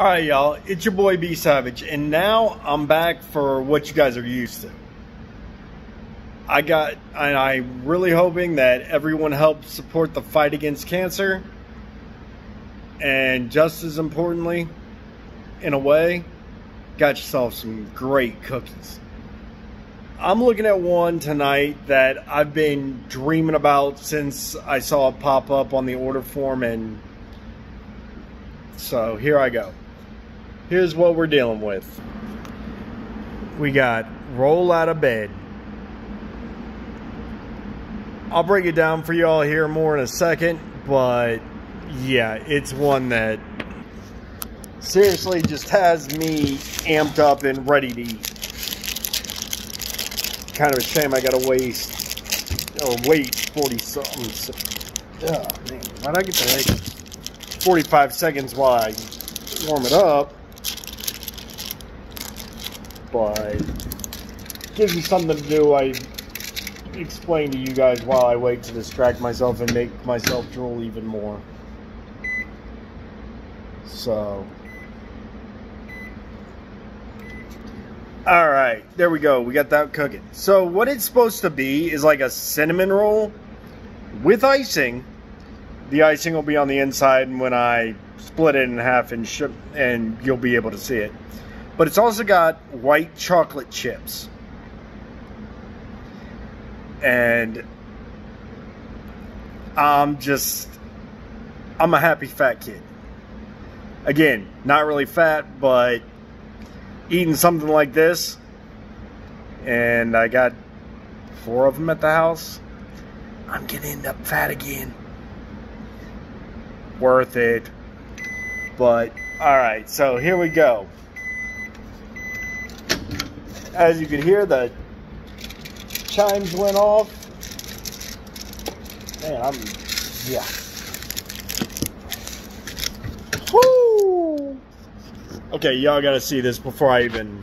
All right, y'all, it's your boy B Savage, and now I'm back for what you guys are used to. I got, and I'm really hoping that everyone helps support the fight against cancer. And just as importantly, in a way, got yourself some great cookies. I'm looking at one tonight that I've been dreaming about since I saw it pop up on the order form, and so here I go here's what we're dealing with. We got roll out of bed. I'll break it down for y'all here more in a second, but yeah, it's one that seriously just has me amped up and ready to eat. Kind of a shame I gotta waste or wait 40 something. Oh man, why'd I get the heck? 45 seconds while I warm it up but gives me something to do. I explain to you guys while I wait to distract myself and make myself drool even more. So. Alright, there we go. We got that cooking. So what it's supposed to be is like a cinnamon roll with icing. The icing will be on the inside and when I split it in half and, and you'll be able to see it. But it's also got white chocolate chips. And I'm just, I'm a happy fat kid. Again, not really fat, but eating something like this, and I got four of them at the house, I'm gonna end up fat again. Worth it. But, alright, so here we go as you can hear, the chimes went off. Man, I'm, yeah. Woo! Okay, y'all gotta see this before I even.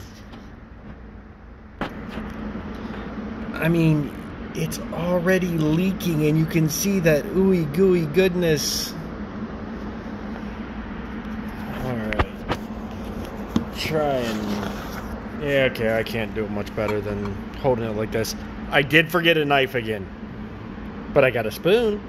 I mean, it's already leaking, and you can see that ooey gooey goodness. Alright. Try and yeah, okay, I can't do it much better than holding it like this. I did forget a knife again. But I got a spoon.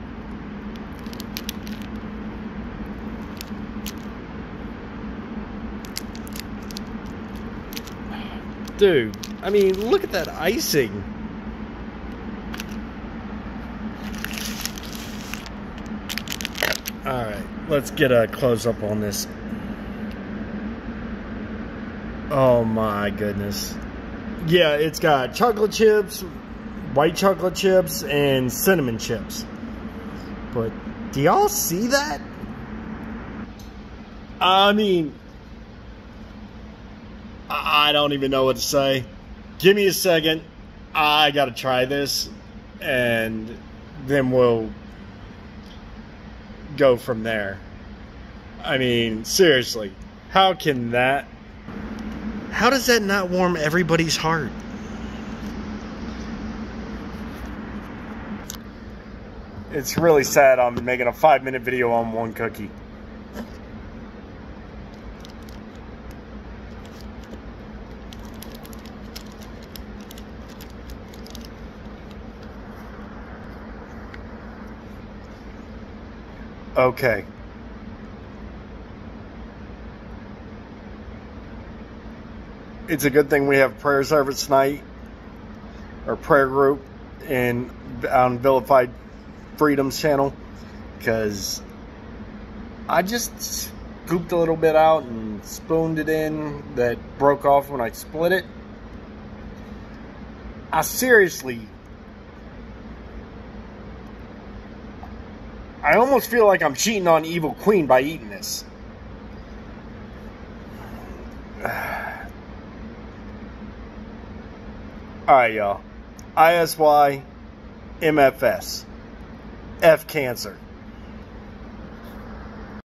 Dude, I mean, look at that icing. Alright, let's get a close-up on this Oh my goodness. Yeah, it's got chocolate chips, white chocolate chips, and cinnamon chips. But do y'all see that? I mean, I don't even know what to say. Give me a second. I gotta try this, and then we'll go from there. I mean, seriously, how can that how does that not warm everybody's heart? It's really sad I'm making a five minute video on one cookie. Okay. It's a good thing we have prayer service tonight or prayer group in on Vilified Freedoms channel because I just scooped a little bit out and spooned it in that broke off when I split it. I seriously I almost feel like I'm cheating on Evil Queen by eating this. All right, y'all. ISY MFS. F cancer.